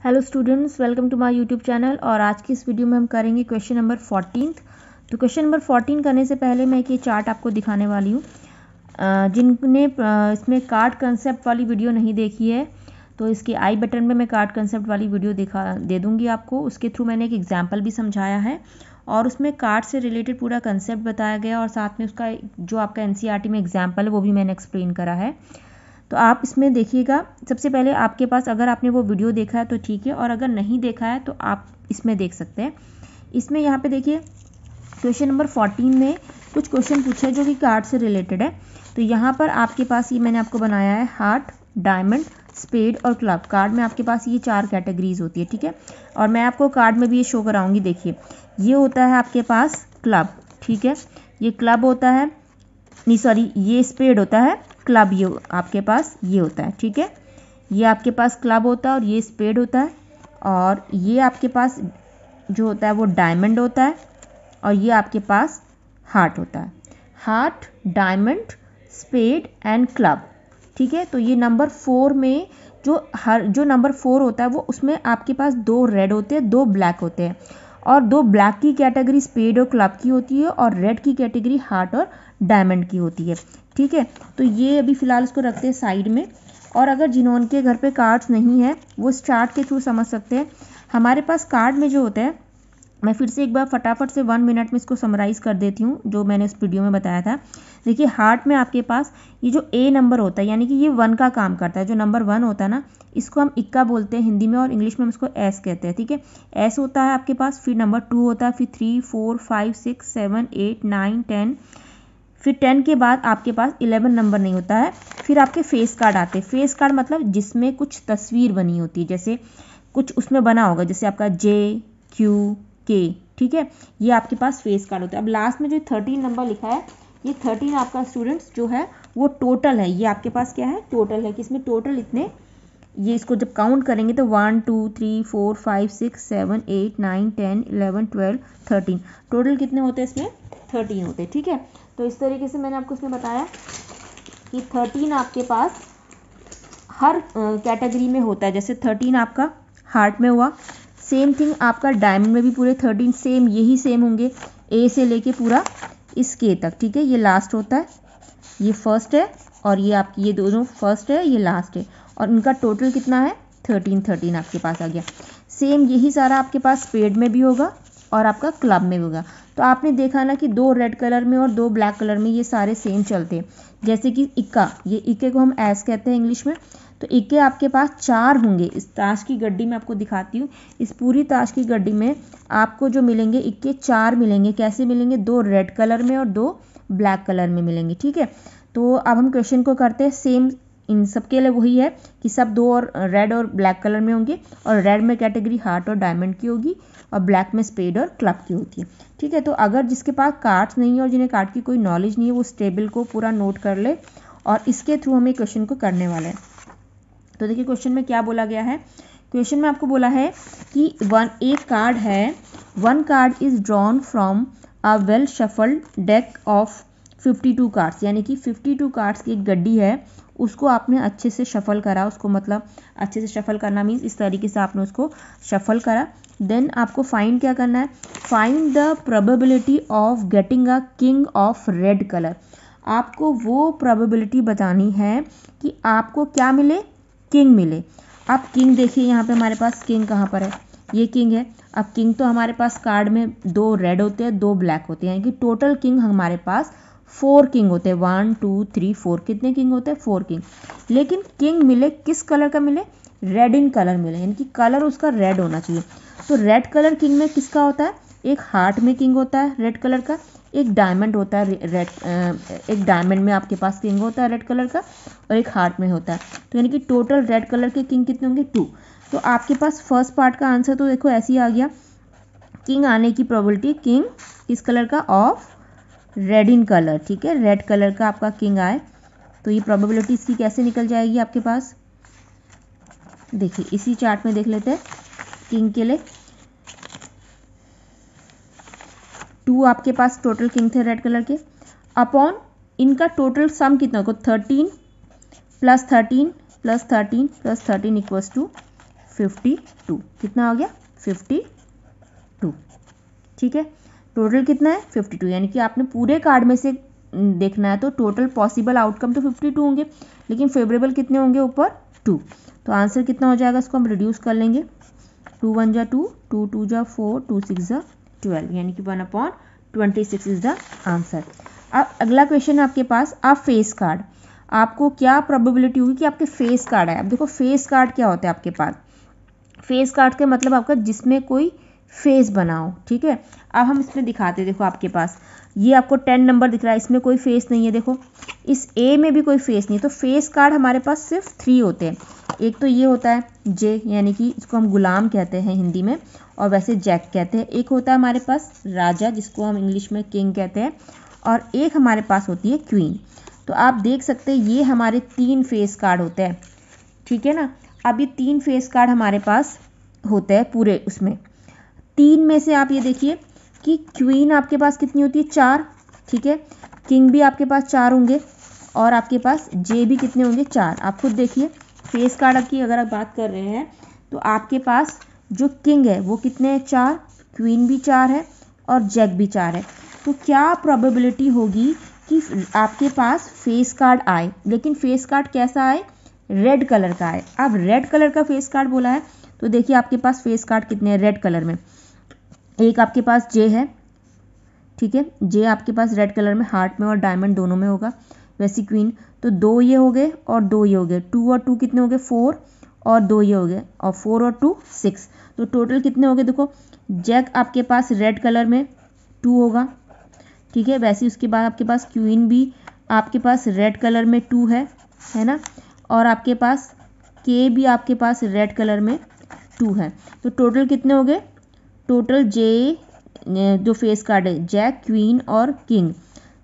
Hello students welcome to my YouTube channel और आज की इस वीडियो में हम करेंगे क्वेश्चन नंबर फोर्टीन तो क्वेश्चन नंबर फोर्टीन करने से पहले मैं एक ये चार्ट आपको दिखाने वाली हूँ। जिनने इसमें कार्ड कंसेप्ट वाली वीडियो नहीं देखी है तो इसके आई बटन में मैं कार्ड कंसेप्ट वाली वीडियो दिखा, दे दूँगी आपको। उसके थ्रू मैंने एक एग्ज़ाम्पल भी समझाया है और उसमें कार्ड से रिलेटेड पूरा कंसेप्ट बताया गया और साथ में उसका जो आपका एन e में एग्ज़ाम्पल है, वो भी मैंने एक्सप्लेन करा है। तो आप इसमें देखिएगा, सबसे पहले आपके पास अगर आपने वो वीडियो देखा है तो ठीक है, और अगर नहीं देखा है तो आप इसमें देख सकते हैं। इसमें यहाँ पे देखिए क्वेश्चन नंबर फोर्टीन में कुछ क्वेश्चन पूछे जो कि कार्ड से रिलेटेड है। तो यहाँ पर आपके पास ये मैंने आपको बनाया है हार्ट डायमंड स्पेड और क्लब कार्ड में आपके पास ये चार कैटेगरीज होती है, ठीक है? और मैं आपको कार्ड में भी ये शो कराऊँगी, देखिए। ये होता है आपके पास क्लब ठीक है? ये क्लब होता है, नहीं सॉरी ये स्पेड होता है क्लब ये आपके पास ये होता है, ठीक है? ये आपके पास क्लब होता है और ये स्पेड होता है और ये आपके पास जो होता है वो डायमंड होता है और ये आपके पास हार्ट होता है। Heart diamond spade and club ठीक है? तो ये नंबर फोर में जो हर, जो नंबर फोर होता है वो उसमें आपके पास दो रेड होते हैं, दो ब्लैक होते हैं। और दो ब्लैक की कैटेगरी स्पेड और क्लब की होती है और रेड की कैटेगरी हार्ट और डायमंड की होती है। ठीक है? तो ये अभी फ़िलहाल इसको रखते हैं साइड में। और अगर जिन्होंने के घर पे कार्ड्स नहीं है, वो चार्ट के थ्रू समझ सकते हैं। हमारे पास कार्ड में जो होता है, मैं फिर से एक बार फटाफट से वन मिनट में इसको समराइज कर देती हूँ, जो मैंने इस वीडियो में बताया था। देखिए हार्ट में आपके पास ये जो ए नंबर होता है, यानी कि ये वन का काम करता है, जो नंबर वन होता है ना, इसको हम इक्का बोलते हैं हिंदी में और इंग्लिश में हम इसको एस कहते हैं, ठीक है? एस होता है आपके पास, फिर नंबर टू होता है, फिर three four five six seven eight nine ten फिर टेन के बाद आपके पास इलेवन नंबर नहीं होता है, फिर आपके फेस कार्ड आते हैं। फेस कार्ड मतलब जिसमें कुछ तस्वीर बनी होती है, जैसे कुछ उसमें बना होगा, जैसे आपका जे क्यू के ठीक है? ये आपके पास फेस कार्ड होता है। अब लास्ट में जो थर्टीन नंबर लिखा है ये थर्टीन आपका स्टूडेंट्स जो है, वो टोटल है। ये आपके पास क्या है? टोटल है कि इसमें टोटल इतने, ये इसको जब काउंट करेंगे तो one two three four five six seven eight nine ten eleven twelve thirteen total कितने होते हैं इसमें? थर्टीन होते हैं, ठीक है? तो इस तरीके से मैंने आपको इसमें बताया कि थर्टीन आपके पास हर कैटेगरी में होता है। जैसे थर्टीन आपका हार्ट में हुआ सेम थिंग आपका डायमंड में भी पूरे थर्टीन सेम यही सेम होंगे। ए से लेके पूरा इस के तक, ठीक है? ये लास्ट होता है, ये फ़र्स्ट है, और ये आपकी ये दोनों फ़र्स्ट है, ये लास्ट है। और इनका टोटल कितना है? थर्टीन थर्टीन आपके पास आ गया। सेम यही सारा आपके पास स्पेड में भी होगा और आपका क्लब में भी होगा। तो आपने देखा ना कि दो रेड कलर में और दो ब्लैक कलर में ये सारे सेम चलते हैं। जैसे कि इक्का, ये इक्के को हम एस कहते हैं इंग्लिश में। तो इक्के आपके पास चार होंगे। इस ताश की गड्डी में आपको दिखाती हूँ। इस पूरी ताश की गड्डी में आपको जो मिलेंगे इक्के चार मिलेंगे। कैसे मिलेंगे? दो रेड कलर में और दो ब्लैक कलर में मिलेंगे, ठीक है? तो अब हम क्वेश्चन को करते हैं। सेम इन सब के लिए वही है कि सब दो और रेड और ब्लैक कलर में होंगे और रेड में कैटेगरी हार्ट और डायमंड की होगी और ब्लैक में स्पेड और क्लब की होती है, ठीक है? तो अगर जिसके पास कार्ड्स नहीं है और जिन्हें कार्ड की कोई नॉलेज नहीं है, वो स्टेबल को पूरा नोट कर ले और इसके थ्रू हमें क्वेश्चन को करने वाले हैं। तो देखिए क्वेश्चन में क्या बोला गया है? क्वेश्चन में आपको बोला है कि वन एक कार्ड है। One card is drawn from a well shuffled deck of 52 cards यानी कि 52 कार्ड्स की एक गड्डी है, उसको आपने अच्छे से शफल करा। उसको मतलब अच्छे से शफल करना मीन्स इस तरीके से आपने उसको शफल करा। देन आपको फाइंड क्या करना है? Find the probability of getting a king of red colour आपको वो प्रोबेबिलिटी बतानी है कि आपको क्या मिले? किंग मिले। अब किंग देखिए यहाँ पे हमारे पास किंग कहाँ पर है? ये किंग है। अब किंग तो हमारे पास कार्ड में दो रेड होते हैं, दो ब्लैक होते हैं। यानी कि टोटल किंग हमारे पास फोर किंग होते हैं। वन, टू, थ्री, फोर कितने किंग होते हैं? Four king. लेकिन किंग मिले, किस कलर का मिले? रेड इन कलर मिले। यानी कि कलर उसका रेड होना चाहिए। तो रेड कलर किंग में किसका होता है? एक हार्ट में किंग होता है रेड कलर का। एक डायमंड होता है रेड एक डायमंड में आपके पास किंग होता है रेड कलर का और एक हार्ट में होता है। तो यानी कि टोटल रेड कलर के किंग कितने होंगे? टू तो आपके पास फ़र्स्ट पार्ट का आंसर तो देखो ऐसे ही आ गया। किंग आने की प्रोबेबिलिटी किंग किस कलर का? ऑफ़ रेड इन कलर ठीक है? रेड कलर का आपका किंग आए। तो ये प्रोबेबिलिटी इसकी कैसे निकल जाएगी आपके पास? देखिए, इसी चार्ट में देख लेते हैं। किंग के लिए टू आपके पास टोटल किंग थे रेड कलर के। अपॉन इनका टोटल सम कितना होगा? Thirteen plus thirteen plus thirteen plus thirteen equals two fifty two कितना हो गया? फिफ्टी टू ठीक है? टोटल कितना है? फिफ्टी टू यानी कि आपने पूरे कार्ड में से देखना है तो टोटल पॉसिबल आउटकम तो फिफ्टी टू होंगे, लेकिन फेवरेबल कितने होंगे ऊपर? टू तो आंसर कितना हो जाएगा? इसको हम रिड्यूस कर लेंगे। टू वन जा टू टू टू जा फोर टू सिक्स जा ट्वेल्व, यानी कि one upon twenty six is the answer अब अगला क्वेश्चन है आपके पास, आप फेस कार्ड आपको क्या प्रोबेबिलिटी होगी कि आपके फेस कार्ड है अब देखो फेस कार्ड क्या होता है आपके पास? फेस कार्ड के मतलब आपका जिसमें कोई फेस बना हो, ठीक है? अब हम इसमें दिखाते हैं, देखो आपके पास. ये आपको टेन नंबर दिख रहा है, इसमें कोई फेस नहीं है, देखो. इस ए में भी कोई फेस नहीं है तो फेस कार्ड हमारे पास सिर्फ़ थ्री होते हैं. एक तो ये होता है जे यानी कि इसको हम गुलाम कहते हैं हिंदी में, और वैसे जैक कहते हैं। एक होता है हमारे पास राजा, जिसको हम इंग्लिश में किंग कहते हैं, और एक हमारे पास होती है क्वीन तो आप देख सकते हैं, ये हमारे तीन फेस कार्ड होते हैं। ठीक है ना? अब ये तीन फेस कार्ड हमारे पास होते हैं पूरे उसमें। तीन में से आप ये देखिए कि क्वीन आपके पास कितनी होती है? चार। ठीक है? किंग भी आपके पास चार होंगे, और आपके पास जे भी कितने होंगे? चार। आप खुद देखिए। फेस कार्ड की अगर आप बात कर रहे हैं तो आपके पास जो किंग है, वो कितने हैं? चार। क्वीन भी चार है और जैक भी चार है। तो क्या प्रोबेबिलिटी होगी कि आपके पास फेस कार्ड आए? लेकिन फेस कार्ड कैसा आए? रेड कलर का आए। अब रेड कलर का फेस कार्ड बोला है तो देखिए आपके पास फेस कार्ड कितने हैं? रेड कलर में। एक आपके पास जे है, ठीक है? जे आपके पास रेड कलर में हार्ट में और डायमंड दोनों में होगा। वैसी क्वीन तो दो ये हो गए और दो ये हो गए। टू और टू कितने हो गए? फोर और दो ये हो गए और फोर और टू सिक्स तो टोटल कितने हो गए? देखो जैक आपके पास रेड कलर में टू होगा। ठीक है, वैसे उसके बाद आपके पास क्वीन भी आपके पास रेड कलर में टू है है ना? और आपके पास के भी आपके पास रेड कलर में टू है। तो टोटल कितने हो गए? टोटल जे जो फेस कार्ड है जैक क्वीन और किंग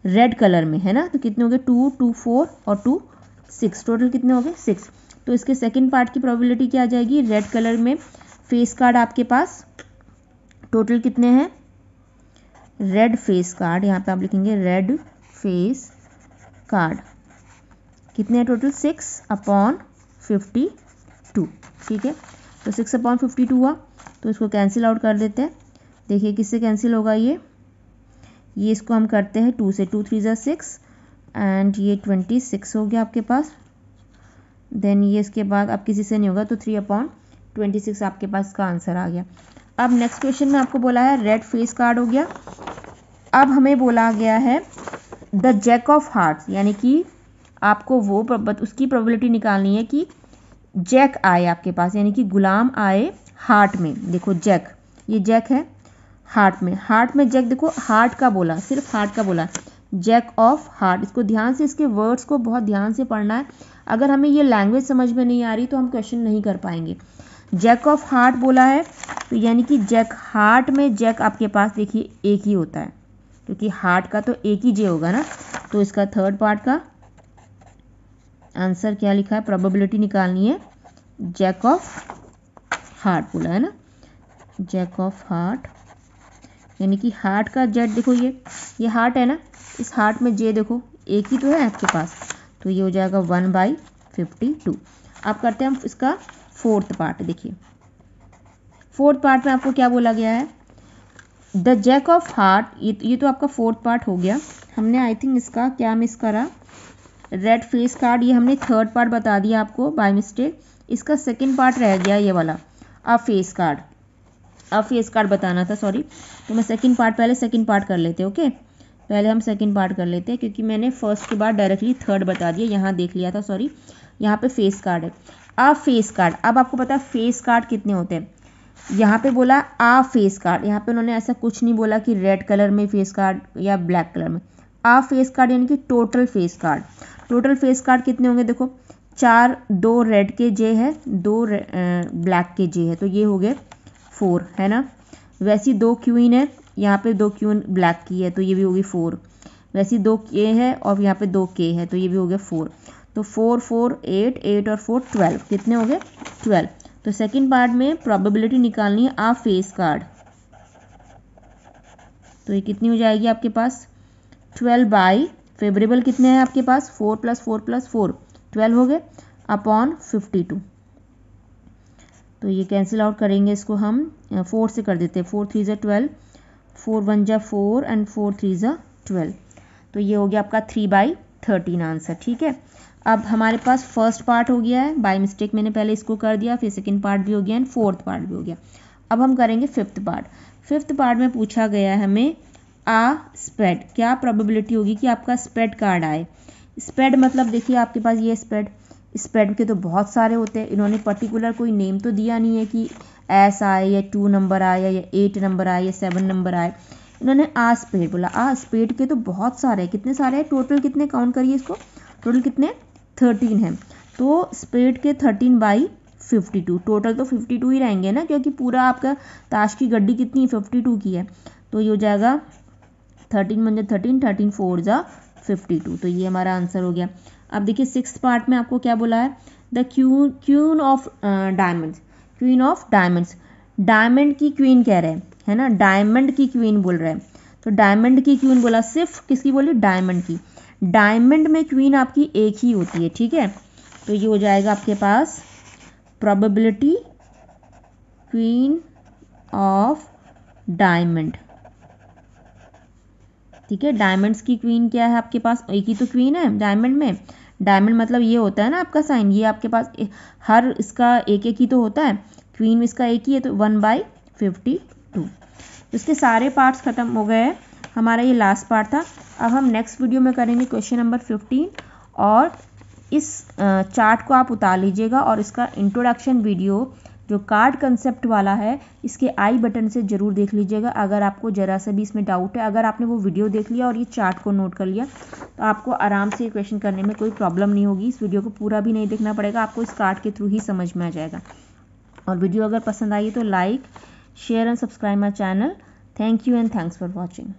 रेड कलर में है ना? तो कितने हो गए? टू टू फोर और टू सिक्स टोटल कितने हो गए? सिक्स तो इसके सेकेंड पार्ट की प्रोबेबिलिटी क्या आ जाएगी? रेड कलर में फेस कार्ड आपके पास. टोटल कितने हैं? रेड फेस कार्ड यहाँ पे आप लिखेंगे रेड फेस कार्ड कितने हैं total six upon fifty two ठीक है? तो सिक्स अपॉन फिफ्टी टू हुआ. तो इसको कैंसिल आउट कर देते हैं. देखिए किससे कैंसिल होगा ये? ये इसको हम करते हैं टू से टू थ्री ज़ा सिक्स एंड ये ट्वेंटी सिक्स हो गया आपके पास। देन ये इसके बाद अब किसी से नहीं होगा तो थ्री अपॉन ट्वेंटी सिक्स आपके पास का आंसर आ गया। अब नेक्स्ट क्वेश्चन में आपको बोला है रेड फेस कार्ड हो गया। अब हमें बोला गया है द जैक ऑफ़ हार्ट यानी कि आपको वो उसकी प्रोबेबिलिटी निकालनी है कि जैक आए आपके पास, यानी कि गुलाम आए हार्ट में। देखो जैक ये जैक है। हार्ट में। हार्ट में जैक, देखो, हार्ट का बोला, सिर्फ़ हार्ट का बोला। Jack of heart. इसको ध्यान से, इसके वर्ड्स को बहुत ध्यान से पढ़ना है। अगर हमें ये लैंग्वेज समझ में नहीं आ रही तो हम क्वेश्चन नहीं कर पाएँगे। जैक ऑफ़ हार्ट बोला है तो यानी कि जैक हार्ट में जैक आपके पास, देखिए, एक ही होता है। क्योंकि हार्ट का तो एक ही जे होगा ना। तो इसका थर्ड पार्ट का आंसर क्या लिखा है? प्रोबेबिलिटी निकालनी है। जैक ऑफ़ हार्ट बोला है ना। जैक ऑफ़ हार्ट यानी कि हार्ट का जेड देखो ये ये हार्ट है ना? इस हार्ट में जे देखो, एक ही तो है आपके पास। तो ये हो जाएगा वन बाई फिफ्टी टू आप करते हैं हम इसका फोर्थ पार्ट देखिए। फोर्थ पार्ट में आपको क्या बोला गया है? द जैक ऑफ़ हार्ट ये तो आपका फोर्थ पार्ट हो गया। हमने आई थिंक इसका क्या मिस करा? रेड फेस कार्ड ये हमने थर्ड पार्ट बता दिया आपको बाय मिस्टेक इसका सेकेंड पार्ट रह गया ये वाला अब फेस कार्ड अब फेस कार्ड बताना था सॉरी तो मैं सेकंड पार्ट पहले सेकंड पार्ट कर लेते ओके पहले हम सेकंड पार्ट कर लेते हैं, क्योंकि मैंने फ़र्स्ट के बाद डायरेक्टली थर्ड बता दिया, यहाँ देख लिया था सॉरी यहाँ पे फेस कार्ड है. आ फेस कार्ड अब आपको पता है फेस कार्ड कितने होते हैं? यहाँ पे बोला आ फेस कार्ड यहाँ पे उन्होंने ऐसा कुछ नहीं बोला कि रेड कलर में फेस कार्ड या ब्लैक कलर में. आ फेस कार्ड यानी कि total face card total face card कितने होंगे देखो? चार, दो रेड के जे है, दो ब्लैक के जे है तो ये हो गए फोर, है ना? वैसी दो क्वीन है, यहाँ पे दो क्वीन ब्लैक की है तो ये भी होगी फोर। वैसी दो के है और यहाँ पे दो के है तो ये भी हो गया फोर। तो फोर फोर, एट एट और फोर, ट्वेल्व। कितने हो गए? ट्वेल्व। तो सेकंड पार्ट में प्रोबेबिलिटी निकालनी है आ फेस कार्ड। तो ये कितनी हो जाएगी आपके पास? ट्वेल्व बाई, फेवरेबल कितने हैं आपके पास? Four plus four plus four. Twelve हो गए, अपॉन फिफ्टी टू। तो ये कैंसिल आउट करेंगे इसको हम फोर से कर देते हैं। फोर थ्री ज़ा ट्वेल्व फोर वन जा फोर एंड फोर थ्री ज़ा ट्वेल्व तो ये हो गया आपका थ्री बाई थर्टीन आंसर ठीक है? अब हमारे पास फ़र्स्ट पार्ट हो गया है। बाई मिस्टेक मैंने पहले इसको कर दिया, फिर सेकेंड पार्ट भी हो गया एंड फोर्थ पार्ट भी हो गया। अब हम करेंगे फिफ्थ पार्ट फिफ्थ पार्ट में पूछा गया है हमें आ स्प्रेड क्या प्रोबेबिलिटी होगी कि आपका स्प्रेड कार्ड आए? स्प्रेड मतलब देखिए आपके पास ये स्प्रेड स्प्रेड के तो बहुत सारे होते हैं। इन्होंने पर्टिकुलर कोई नेम तो दिया नहीं है कि एस आए या टू नंबर आए या एट नंबर आए या सेवन नंबर आए। इन्होंने आ स्पेड बोला। आ स्पेड के तो बहुत सारे हैं। कितने सारे हैं? टोटल कितने? काउंट करिए इसको। टोटल कितने? थर्टीन है। तो स्पेड के thirteen by fifty two total तो फिफ्टी टू ही रहेंगे ना, क्योंकि पूरा आपका ताश की गड्डी कितनी है? फिफ्टी टू की है। तो ये हो जाएगा थर्टीन मंजे थर्टीन थर्टीन फोर ज़ा फिफ्टी टू तो ये हमारा आंसर हो गया। अब देखिए सिक्स पार्ट में आपको क्या बोला है? The Q queen of diamonds queen of diamonds diamond की क्वीन कह रहे हैं, है ना? डायमंड की क्वीन बोल रहे हैं। तो डायमंड की क्वीन बोला, सिर्फ़ किसकी बोली? डायमंड की। डायमंड में क्वीन आपकी एक ही होती है, ठीक है? तो ये हो जाएगा आपके पास प्रोबेबिलिटी क्वीन ऑफ़ डायमंड ठीक है? डायमंड्स की क्वीन क्या है आपके पास? एक ही तो क्वीन है डायमंड में? डायमंड मतलब ये होता है ना आपका साइन ये आपके पास हर इसका एक एक ही तो होता है। क्वीन इसका एक ही है तो वन बाई फिफ्टी टू इसके सारे पार्ट्स खत्म हो गए हैं। हमारा ये लास्ट पार्ट था। अब हम नेक्स्ट वीडियो में करेंगे क्वेश्चन नंबर फिफ्टीन और इस चार्ट को आप उतार लीजिएगा और इसका इंट्रोडक्शन वीडियो जो कार्ड कंसेप्ट वाला है, इसके आई बटन से ज़रूर देख लीजिएगा। अगर आपको ज़रा सा भी इसमें डाउट है, अगर आपने वो वीडियो देख लिया और ये चार्ट को नोट कर लिया तो आपको आराम से क्वेश्चन करने में कोई प्रॉब्लम नहीं होगी। इस वीडियो को पूरा भी नहीं देखना पड़ेगा, आपको इस कार्ड के थ्रू ही समझ में आ जाएगा। और वीडियो अगर पसंद आई तो like share and subscribe my channel thank you and thanks for watching